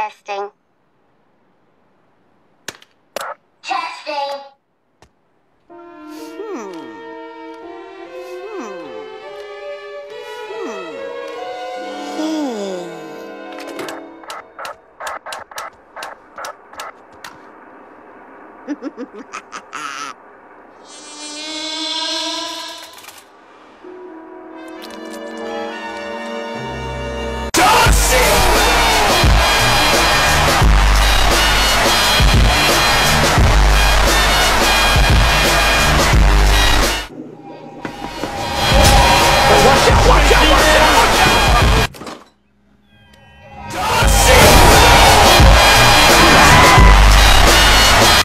Testing. Testing. Hmm. Hmm. Hmm. Hmm.